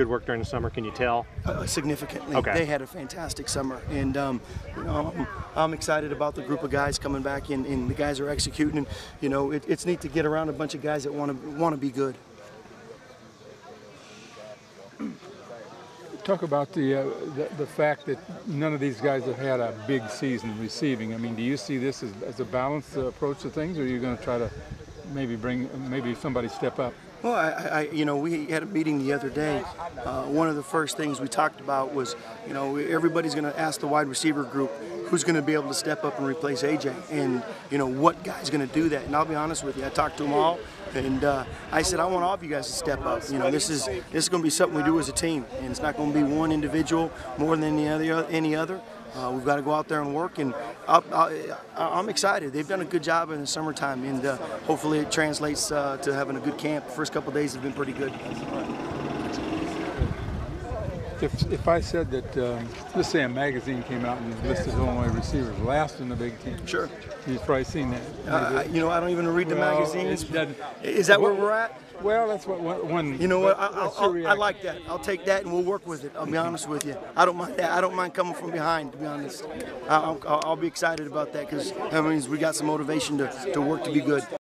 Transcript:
good work during the summer? Can you tell? Uh, significantly. Okay. They had a fantastic summer, and um, you know, I'm, I'm excited about the group of guys coming back, and, and the guys are executing. And you know, it, it's neat to get around a bunch of guys that want to want to be good. Talk about the, uh, the the fact that none of these guys have had a big season receiving. I mean, do you see this as, as a balanced uh, approach to things, or are you going to try to maybe bring maybe somebody step up? Well, I, I, you know, we had a meeting the other day. Uh, one of the first things we talked about was, you know, everybody's going to ask the wide receiver group who's going to be able to step up and replace AJ, and you know what guy's going to do that. And I'll be honest with you, I talked to them all, and uh, I said I want all of you guys to step up. You know, this is this is going to be something we do as a team, and it's not going to be one individual more than any other. Any other. Uh, we've got to go out there and work, and I, I'm excited. They've done a good job in the summertime, and uh, hopefully it translates uh, to having a good camp. The first couple days have been pretty good. If, if I said that, um, let's say a magazine came out and listed Illinois receivers last in the Big Ten. Sure. You've probably seen that. Uh, you know, I don't even read the Well, magazines. Is that where we're at? Well, that's what one. You know what? I, I, your I, I like that. I'll take that and we'll work with it. I'll be honest with you. I don't mind that. I don't mind coming from behind. To be honest, I'll, I'll be excited about that because that means we got some motivation to, to work to be good.